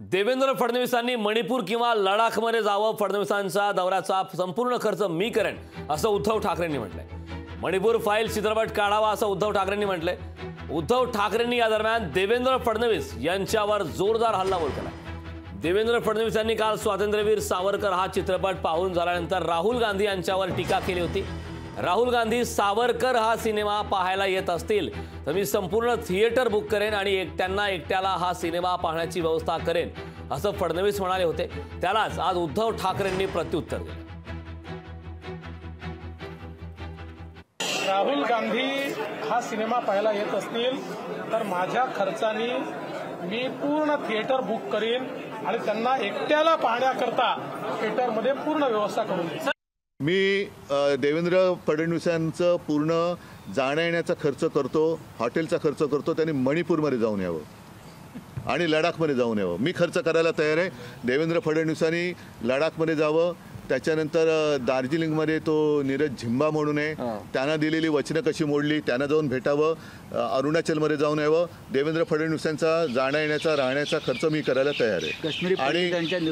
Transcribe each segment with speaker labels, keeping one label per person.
Speaker 1: देवेंद्र फडणवीसांनी मणिपूर किंवा लडाखमध्ये जावं फडणवीसांचा दौऱ्याचा संपूर्ण खर्च मी करेन असं उद्धव ठाकरेंनी म्हटलंय. मणिपूर फाईल चित्रपट काढावा असं उद्धव ठाकरेंनी म्हटलंय. उद्धव ठाकरेंनी या दरम्यान देवेंद्र फडणवीस यांच्यावर जोरदार हल्लाबोल केला देवेंद्र फडणवीस यांनी काल स्वातंत्र्यवीर सावरकर हा चित्रपट पाहून झाल्यानंतर राहुल गांधी यांच्यावर टीका केली होती. राहुल गांधी सावरकर हा सिनेमा पाहायला येत असतील तर मी संपूर्ण थिएटर बुक करेन आणि एकट्यांना एकट्याला हा सिनेमा पाहण्याची व्यवस्था करेन असं फडणवीस म्हणाले होते. त्यालाच आज उद्धव ठाकरेंनी प्रत्युत्तर दिलं.
Speaker 2: राहुल गांधी हा सिनेमा पाहायला येत असतील तर माझ्या खर्चानी मी पूर्ण थिएटर बुक करीन आणि त्यांना एकट्याला पाहण्याकरता थिएटरमध्ये पूर्ण व्यवस्था करून देईन.
Speaker 3: मी देवेंद्र फडणवीसांचं पूर्ण जाण्या येण्याचा खर्च करतो हॉटेलचा खर्च करतो त्यांनी मणिपूरमध्ये जाऊन यावं. आणि लडाखमध्ये जाऊन यावं. मी खर्च करायला तयार आहे. देवेंद्र फडणवीसांनी लडाखमध्ये जावं. त्याच्यानंतर दार्जिलिंगमध्ये तो नीरज झिंबा म्हणून आहे. त्यांना दिलेली वचनं कशी मोडली त्यांना जाऊन भेटावं अरुणाचलमध्ये जाऊन यावं. देवेंद्र फडणवीसांचा जाण्या येण्याचा राहण्याचा खर्च मी करायला तयार आहे. आणि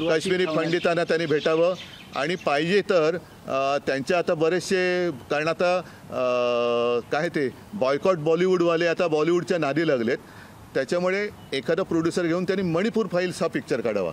Speaker 3: काश्मीरी पंडितांना त्यांनी भेटावं. आणि पाहिजे तर त्यांच्या आता बरेचसे कारण आता काय ते बॉयकॉट बॉलिवूडवाले आता बॉलिवूडच्या नादी लागलेत. त्याच्यामुळे एखादा प्रोड्युसर घेऊन त्यांनी मणिपूर फाईल्स हा पिक्चर काढावा.